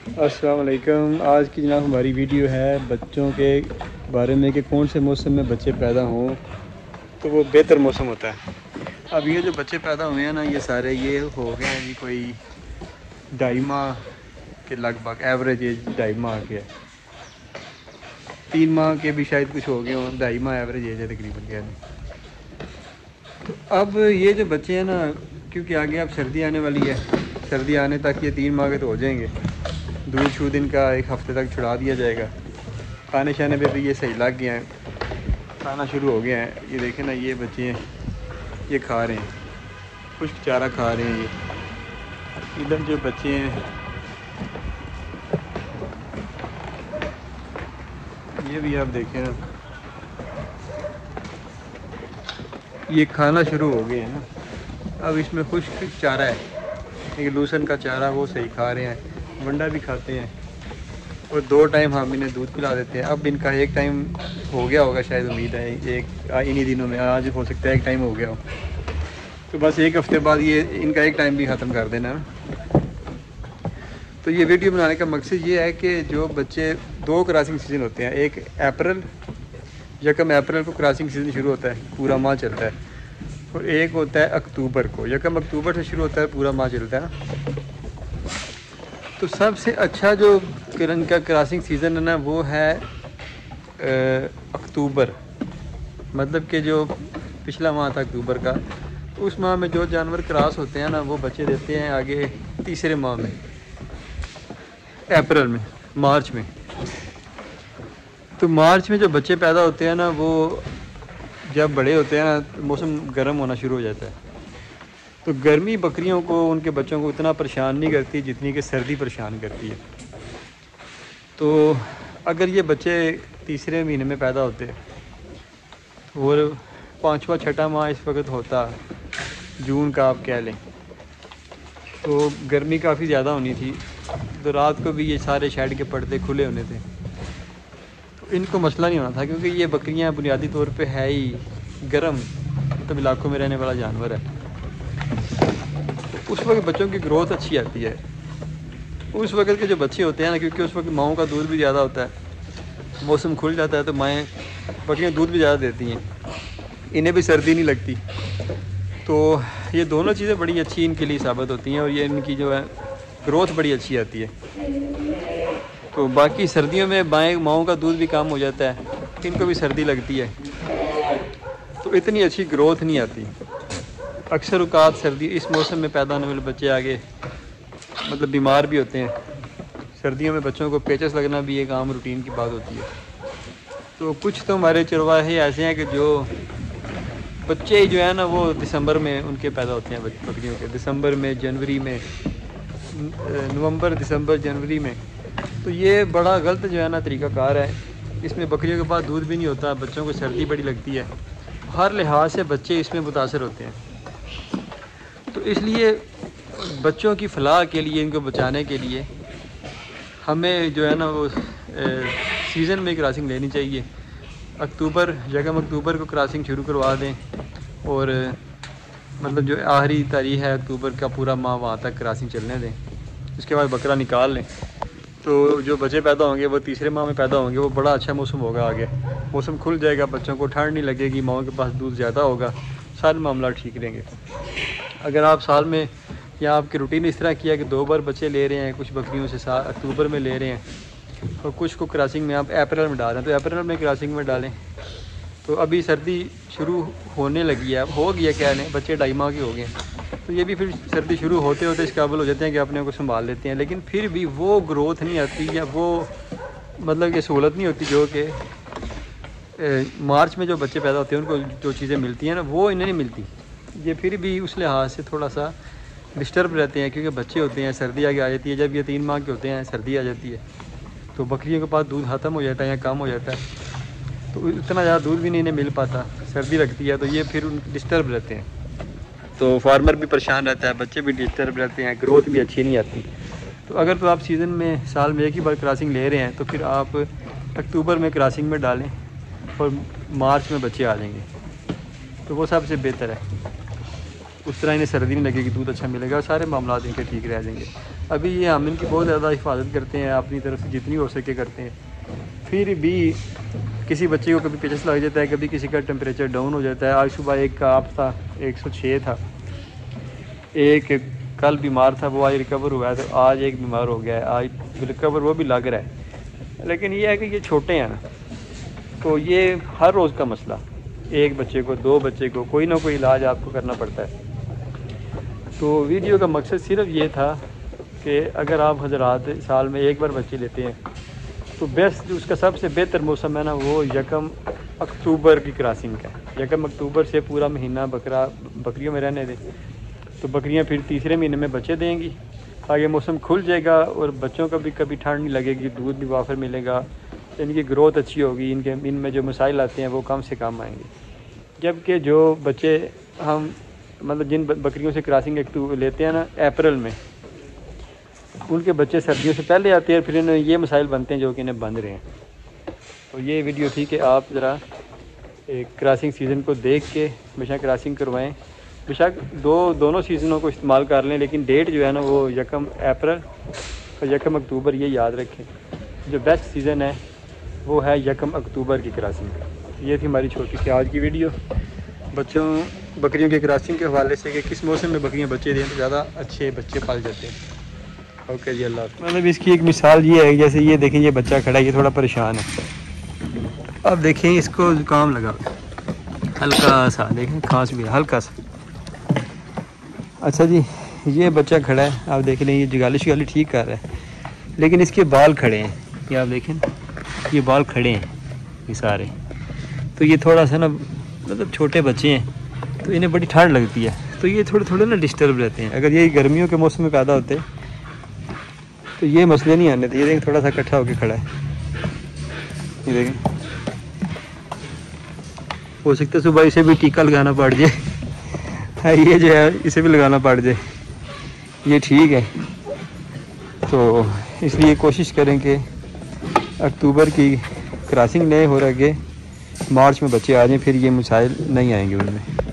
अस्सलाम वालेकुम आज की जनाब हमारी वीडियो है बच्चों के बारे में कि कौन से मौसम में बच्चे पैदा हों तो वो बेहतर मौसम होता है। अब ये जो बच्चे पैदा हुए हैं ना, ये सारे, ये हो गए हैं जी कोई ढाई माह के लगभग एवरेज एज ढाई माह के। है तीन माह के भी शायद कुछ हो गए हों ढाई माह एवरेज एज है तकरीबन क्या तो अब ये जो बच्चे हैं ना, क्योंकि आगे अब सर्दी आने वाली है, सर्दी आने तक ये तीन माह के तो हो जाएँगे। दूध शूद इनका एक हफ़्ते तक छुड़ा दिया जाएगा। खाने शाने पे भी ये सही लग गया है। खाना शुरू हो गया है। ये देखें ना, ये बच्चे हैं। ये खा रहे हैं। खुश्क चारा खा रहे हैं ये। इधर जो बच्चे हैं। ये भी आप देखें ना। ये खाना शुरू हो गए हैं ना। अब इसमें खुश्क चारा है। एक लूसन का चारा वो सही खा रहे हैं। वंडा भी खाते हैं। और दो टाइम हम इन्हें दूध पिला देते हैं। अब इनका एक टाइम हो गया होगा, शायद उम्मीद है। एक इन्हीं दिनों में, आज हो सकता है एक टाइम हो गया हो। तो बस एक हफ़्ते बाद ये, इनका एक टाइम भी ख़त्म कर देना। तो ये वीडियो बनाने का मकसद ये है कि जो बच्चे, दो क्रॉसिंग सीज़न होते हैं। एक अप्रैल यकम अप्रैल को क्रॉसिंग सीज़न शुरू होता है, पूरा माह चलता है। और एक होता है अक्टूबर को। यकम अक्टूबर से शुरू होता है, पूरा माह चलता है। तो सबसे अच्छा जो किरण का क्रॉसिंग सीज़न है ना, वो है अक्टूबर। मतलब कि जो पिछला माह था अक्टूबर का तो उस माह में जो जानवर क्रॉस होते हैं ना, वो बच्चे देते हैं आगे तीसरे माह में। अप्रैल में, मार्च में। तो मार्च में जो बच्चे पैदा होते हैं ना, वो जब बड़े होते हैं ना तो मौसम गर्म होना शुरू हो जाता है। तो गर्मी बकरियों को, उनके बच्चों को इतना परेशान नहीं करती जितनी कि सर्दी परेशान करती है। तो अगर ये बच्चे तीसरे महीने में पैदा होते और पाँचवा, छठा माह इस वक्त होता, जून का आप कह लें। तो गर्मी काफ़ी ज़्यादा होनी थी तो रात को भी ये सारे शेड के पर्दे खुले होने थे। तो इनको मसला नहीं होना था, क्योंकि ये बकरियाँ बुनियादी तौर पे है ही गर्म तो इलाकों में रहने वाला जानवर है। उस वक्त बच्चों की ग्रोथ अच्छी आती है। उस वक्त के जो बच्चे होते हैं ना, क्योंकि उस वक्त माओं का दूध भी ज़्यादा होता है, मौसम खुल जाता है तो माएँ बकरियाँ दूध भी ज़्यादा देती हैं। इन्हें भी सर्दी नहीं लगती। तो ये दोनों चीज़ें बड़ी अच्छी इनके लिए साबित होती हैं और ये इनकी जो है ग्रोथ बड़ी अच्छी आती है। तो बाकी सर्दियों में बाएँ माओं का दूध भी कम हो जाता है, इनको भी सर्दी लगती है। तो इतनी अच्छी ग्रोथ नहीं आती। अक्सर अवकात सर्दी, इस मौसम में पैदा होने वाले बच्चे आगे मतलब बीमार भी होते हैं। सर्दियों में बच्चों को पेचस लगना भी एक आम रूटीन की बात होती है। तो कुछ तो हमारे चरवाहे ऐसे हैं कि जो बच्चे जो है ना, वो दिसंबर में उनके पैदा होते हैं बकरियों के। दिसंबर में, जनवरी में नवंबर, दिसंबर, जनवरी में। तो ये बड़ा गलत जो है ना तरीक़ाकार है। इसमें बकरियों के पास दूध भी नहीं होता, बच्चों को सर्दी बड़ी लगती है। हर लिहाज से बच्चे इसमें मुतासर होते हैं। तो इसलिए बच्चों की फलाह के लिए, इनको बचाने के लिए हमें जो है ना वो सीज़न में क्रॉसिंग लेनी चाहिए। अक्टूबर जगह अक्टूबर को क्रॉसिंग शुरू करवा दें और मतलब जो आखिरी तारीख है अक्टूबर का, पूरा माह वहाँ तक क्रॉसिंग चलने दें। उसके बाद बकरा निकाल लें। तो जो बच्चे पैदा होंगे, वो तीसरे माह में पैदा होंगे, वो बड़ा अच्छा मौसम होगा आगे। मौसम खुल जाएगा, बच्चों को ठंड नहीं लगेगी, माओ के पास दूध ज़्यादा होगा, सारे मामला ठीक रहेंगे। अगर आप साल में या आपकी रूटीन इस तरह किया कि दो बार बच्चे ले रहे हैं, कुछ बकरियों से अक्टूबर में ले रहे हैं, और कुछ को क्रॉसिंग में आप अप्रैल में डाल रहे हैं तो अप्रैल में क्रॉसिंग में डालें। तो अभी सर्दी शुरू होने लगी है अब हो गया क्या नहीं बच्चे ढाई माह के हो गए तो ये भी फिर सर्दी शुरू होते होते इस काबिल हो जाते हैं कि अपने को संभाल लेते हैं, लेकिन फिर भी वो ग्रोथ नहीं आती या वो मतलब ये सहूलत नहीं होती जो कि मार्च में जो बच्चे पैदा होते हैं, उनको जो चीज़ें मिलती हैं ना, वो इन्हें नहीं मिलती। ये फिर भी उस लिहाज से थोड़ा सा डिस्टर्ब रहते हैं, क्योंकि बच्चे होते हैं, सर्दी आगे आ जाती है, जब ये तीन माह के होते हैं, सर्दी आ जाती है। तो बकरियों के पास दूध ख़त्म हो जाता है या कम हो जाता है तो इतना ज़्यादा दूध भी नहीं इन्हें मिल पाता, सर्दी लगती है तो ये फिर डिस्टर्ब रहते हैं। तो फार्मर भी परेशान रहता है, बच्चे भी डिस्टर्ब रहते हैं ग्रोथ भी अच्छी नहीं आती। तो अगर तो आप सीज़न में, साल में एक ही बार क्रॉसिंग ले रहे हैं तो फिर आप अक्टूबर में क्रॉसिंग में डालें और मार्च में बच्चे आ जाएँगे। तो वो सबसे बेहतर है। उस तरह इन्हें सर्दी नहीं लगेगी, दूध अच्छा मिलेगा और सारे मामला इनके ठीक रह जाएँगे। अभी ये हम इनकी बहुत ज़्यादा हिफाजत करते हैं, अपनी तरफ़ से जितनी हो सके करते हैं। फिर भी किसी बच्चे को कभी पेचस लग जाता है, कभी किसी का टेम्परेचर डाउन हो जाता है। आज सुबह एक का आप था, एक सौ छः था। एक कल बीमार था, वो आज रिकवर हुआ है तो आज एक बीमार हो गया है। आज रिकवर वो भी लग रहा है। लेकिन ये है कि ये छोटे हैं ना तो ये हर रोज़ का मसला। एक बच्चे को, दो बच्चे को, कोई ना कोई इलाज आपको करना पड़ता है। तो वीडियो का मकसद सिर्फ़ ये था कि अगर आप हजरात साल में एक बार बच्चे लेते हैं तो बेस्ट उसका सबसे बेहतर मौसम है ना, वो यकम अक्टूबर की क्रॉसिंग का यकम अक्टूबर से पूरा महीना बकरा, बकरियों में रहने दें। तो बकरियाँ फिर तीसरे महीने में बच्चे देंगी। आगे मौसम खुल जाएगा और बच्चों का भी कभी ठंड नहीं लगेगी, दूध भी वाफर मिलेगा। इनकी ग्रोथ अच्छी होगी, इनके, इनमें जो मसाइल आते हैं, वो कम से कम आएँगे। जबकि जो बच्चे, हम मतलब जिन बकरियों से क्रॉसिंग एक लेते हैं ना, अप्रैल में, उनके बच्चे सर्दियों से पहले आते हैं फिर इन्हें ये मसाइल बनते हैं जो कि इन्हें बंद रहे हैं। तो ये वीडियो थी कि आप ज़रा एक क्रॉसिंग सीज़न को देख के हमेशा क्रॉसिंग करवाएँ। बेशक दो, दोनों सीज़नों को इस्तेमाल कर लें, लेकिन डेट जो है ना वो यकम अप्रैल और यकम अक्टूबर ये याद रखें। जो बेस्ट सीज़न है, वो है यकम अक्टूबर की क्रॉसिंग। ये थी हमारी छोटी सी आज की वीडियो। बच्चों बकरियों के क्रॉसिंग के हवाले से कि किस मौसम में बकरियाँ बच्चे दें तो ज़्यादा अच्छे बच्चे पाल जाते हैं। ओके जी अल्लाह मतलब इसकी एक मिसाल ये है जैसे ये देखें ये बच्चा खड़ा है ये थोड़ा परेशान है। अब देखें इसको जुकाम लगा। हल्का सा देखें खांस भी हल्का सा। अच्छा जी ये बच्चा खड़ा है आप देख लें ये जगाली शगाली ठीक कर रहा है। लेकिन इसके बाल खड़े हैं। ये आप देखें ये बाल खड़े हैं ये सारे। तो ये थोड़ा सा ना मतलब छोटे बच्चे हैं तो इन्हें बड़ी ठंड लगती है। तो ये थोड़े थोड़े ना डिस्टर्ब रहते हैं। अगर ये गर्मियों के मौसम में पैदा होते तो ये मसले नहीं आने थे ये देखें, थोड़ा सा इकट्ठा होकर खड़ा है। ये देखें। हो सकता है सुबह इसे भी टीका लगाना पड़ जाए। है, ये जो है, इसे भी लगाना पड़ जाए। ये ठीक है। तो इसलिए कोशिश करें कि अक्टूबर की क्रॉसिंग नए हो रहे मार्च में बच्चे आ जाएँ फिर ये मसाइल नहीं आएँगे उनमें।